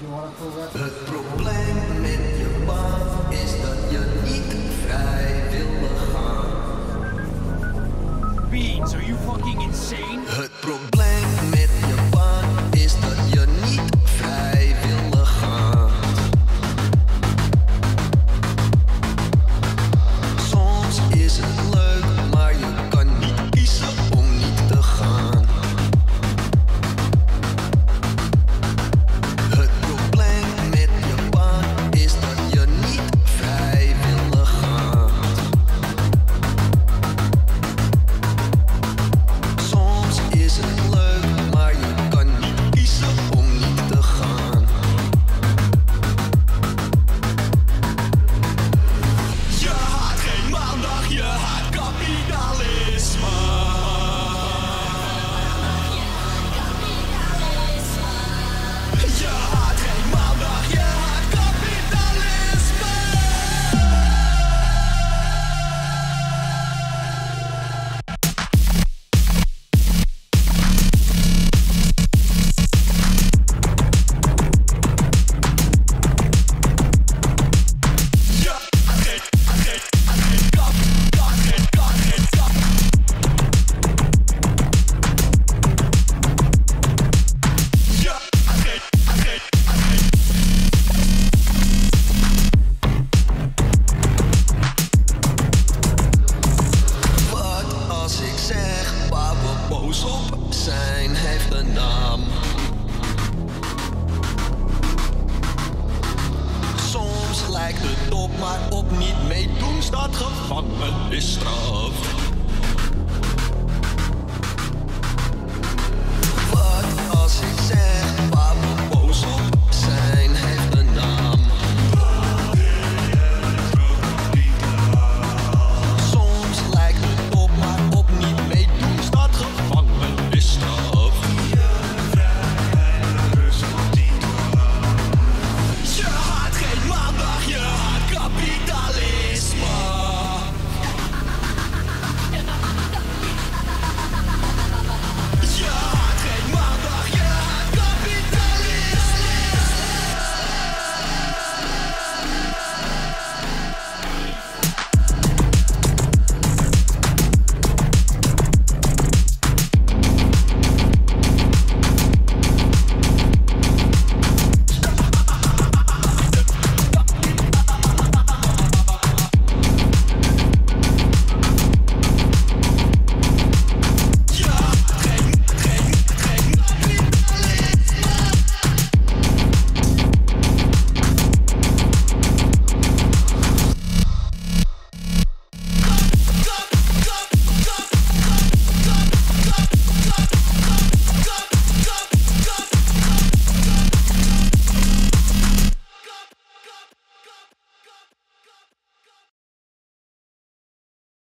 Het probleem met je baan is dat je niet zijn heeft een naam. Soms lijkt het op, maar op niet meedoen staat gevangenisstraf.